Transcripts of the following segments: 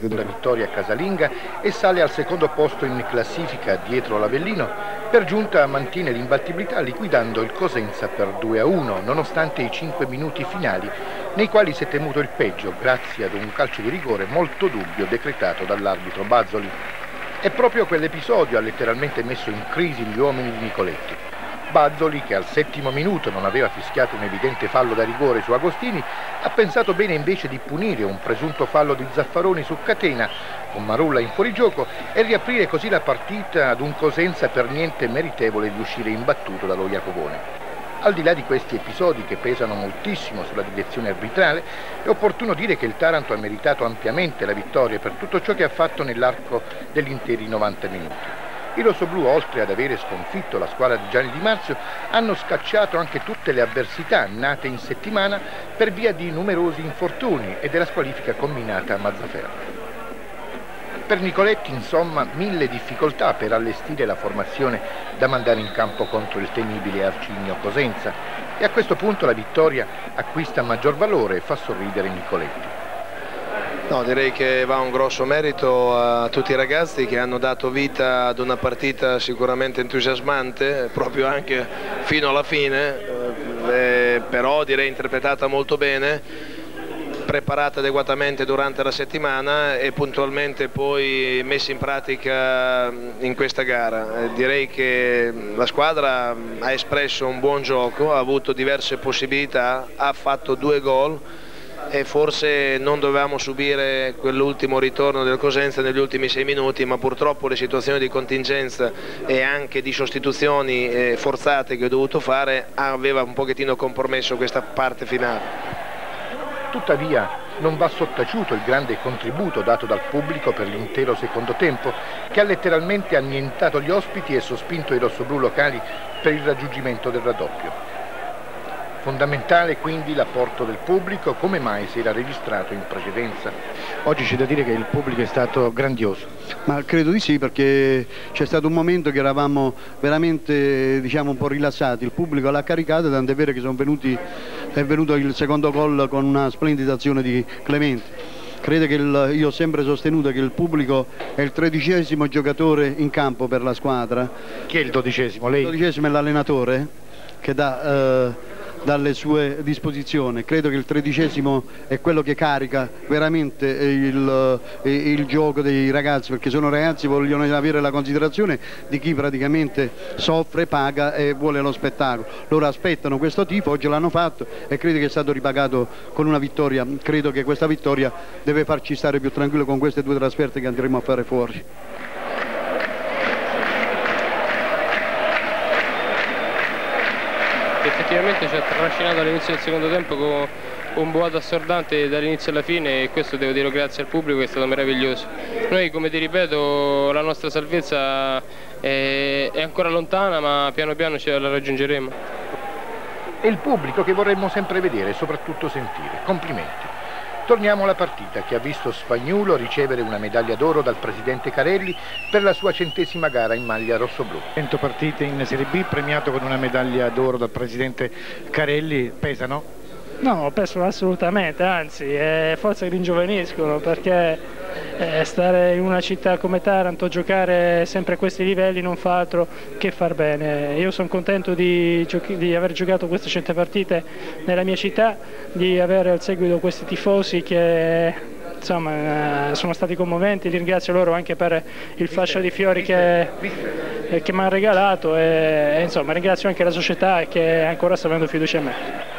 la vittoria casalinga e sale al secondo posto in classifica dietro l'Avellino, per giunta mantiene l'imbattibilità liquidando il Cosenza per 2 a 1, nonostante i 5 minuti finali nei quali si è temuto il peggio grazie ad un calcio di rigore molto dubbio decretato dall'arbitro Bazzoli. È proprio quell'episodio ha letteralmente messo in crisi gli uomini di Nicoletti. Bazzoli, che al settimo minuto non aveva fischiato un evidente fallo da rigore su Agostini, ha pensato bene invece di punire un presunto fallo di Zaffaroni su Catena, con Marulla in fuorigioco, e riaprire così la partita ad un Cosenza per niente meritevole di uscire imbattuto dallo Jacobone. Al di là di questi episodi che pesano moltissimo sulla direzione arbitrale, è opportuno dire che il Taranto ha meritato ampiamente la vittoria per tutto ciò che ha fatto nell'arco degli interi 90 minuti. I rossoblù, oltre ad avere sconfitto la squadra di Gianni Di Marzio, hanno scacciato anche tutte le avversità nate in settimana per via di numerosi infortuni e della squalifica combinata a Mazzaferro. Per Nicoletti, insomma, mille difficoltà per allestire la formazione da mandare in campo contro il temibile Arcigno Cosenza e a questo punto la vittoria acquista maggior valore e fa sorridere Nicoletti. No, direi che va un grosso merito a tutti i ragazzi che hanno dato vita ad una partita sicuramente entusiasmante, proprio anche fino alla fine, eh, però direi interpretata molto bene, preparata adeguatamente durante la settimana e puntualmente poi messa in pratica in questa gara. Eh, direi che la squadra ha espresso un buon gioco, ha avuto diverse possibilità, ha fatto due gol e forse non dovevamo subire quell'ultimo ritorno del Cosenza negli ultimi sei minuti ma purtroppo le situazioni di contingenza e anche di sostituzioni eh, forzate che ho dovuto fare aveva un pochettino compromesso questa parte finale. Tuttavia non va sottaciuto il grande contributo dato dal pubblico per l'intero secondo tempo che ha letteralmente annientato gli ospiti e sospinto i rossoblù locali per il raggiungimento del raddoppio. Fondamentale quindi l'apporto del pubblico, come mai si era registrato in precedenza? Oggi c'è da dire che il pubblico è stato grandioso. Ma credo di sì perché c'è stato un momento che eravamo veramente diciamo, un po' rilassati, il pubblico l'ha caricato, tant'è vero che venuti, è venuto il secondo gol con una splendida azione di Clemente. Credo che il, io ho sempre sostenuto che il pubblico è il tredicesimo giocatore in campo per la squadra. Chi è il dodicesimo? Lei? Il dodicesimo è l'allenatore che dà... Eh, dalle sue disposizioni. Credo che il tredicesimo è quello che carica veramente il, il, gioco dei ragazzi, perché sono ragazzi che vogliono avere la considerazione di chi praticamente soffre, paga e vuole lo spettacolo. Loro aspettano questo tipo, oggi l'hanno fatto e credo che è stato ripagato con una vittoria. Credo che questa vittoria deve farci stare più tranquillo con queste due trasferte che andremo a fare fuori. Effettivamente ci ha trascinato all'inizio del secondo tempo con un boato assordante dall'inizio alla fine e questo devo dire grazie al pubblico che è stato meraviglioso. Noi come ti ripeto la nostra salvezza è, è ancora lontana ma piano piano ce la raggiungeremo. È il pubblico che vorremmo sempre vedere e soprattutto sentire. Complimenti. Torniamo alla partita che ha visto Spagnuolo ricevere una medaglia d'oro dal presidente Carelli per la sua centesima gara in maglia rossoblù. 100 partite in Serie B, premiato con una medaglia d'oro dal presidente Carelli, pesano? No, pesano assolutamente, anzi, eh, forse ringiovaniscono perché eh, stare in una città come Taranto, giocare sempre a questi livelli non fa altro che far bene. Io sono contento di, di aver giocato queste 100 partite nella mia città, di avere al seguito questi tifosi che insomma, eh, sono stati commoventi, li ringrazio loro anche per il fascio di fiori che, che mi hanno regalato e insomma, ringrazio anche la società che ancora sta avendo fiducia in me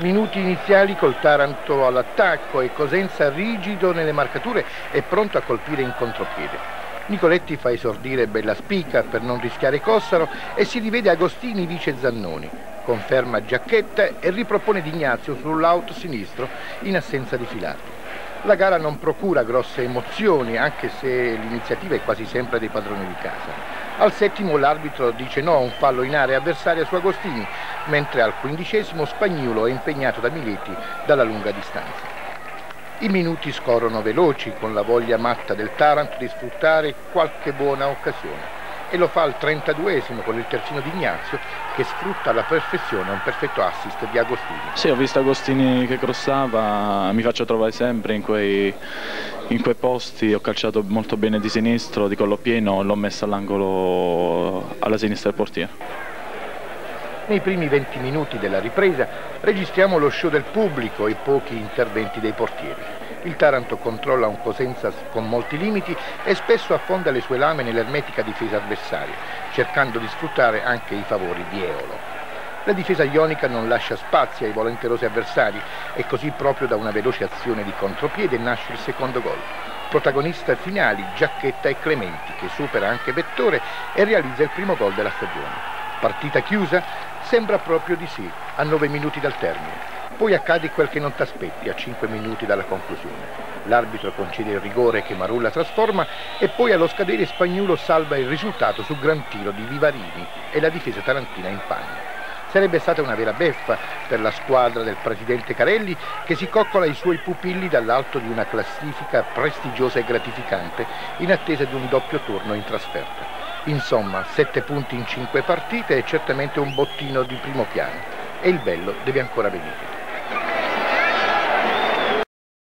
minuti iniziali col Taranto all'attacco e Cosenza rigido nelle marcature e pronto a colpire in contropiede. Nicoletti fa esordire Bella Spica per non rischiare Cossaro e si rivede Agostini vice Zannoni. Conferma Giacchetta e ripropone D'Ignazio sull'out sinistro in assenza di Filati. La gara non procura grosse emozioni anche se l'iniziativa è quasi sempre dei padroni di casa. Al settimo l'arbitro dice no a un fallo in area avversaria su Agostini, mentre al quindicesimo Spagnuolo è impegnato da Mileti dalla lunga distanza. I minuti scorrono veloci con la voglia matta del Taranto di sfruttare qualche buona occasione. E lo fa al 32esimo con il terzino di Ignazio che sfrutta alla perfezione un perfetto assist di Agostini. Sì, ho visto Agostini che crossava, mi faccio trovare sempre in quei, in quei posti, ho calciato molto bene di sinistro, di collo pieno, l'ho messo all'angolo alla sinistra del portiere. Nei primi 20 minuti della ripresa registriamo lo show del pubblico e pochi interventi dei portieri. Il Taranto controlla un Cosenza con molti limiti e spesso affonda le sue lame nell'ermetica difesa avversaria, cercando di sfruttare anche i favori di Eolo. La difesa ionica non lascia spazio ai volenterosi avversari e così proprio da una veloce azione di contropiede nasce il secondo gol. Protagonista finali Giacchetta e Clementi che supera anche Vettore e realizza il primo gol della stagione. Partita chiusa? Sembra proprio di sì, a nove minuti dal termine. Poi accade quel che non ti aspetti a cinque minuti dalla conclusione. L'arbitro concede il rigore che Marulla trasforma e poi allo scadere Spagnuolo salva il risultato sul gran tiro di Vivarini e la difesa tarantina in pagina. Sarebbe stata una vera beffa per la squadra del presidente Carelli che si coccola i suoi pupilli dall'alto di una classifica prestigiosa e gratificante in attesa di un doppio turno in trasferta. Insomma, sette punti in cinque partite è certamente un bottino di primo piano e il bello deve ancora venire.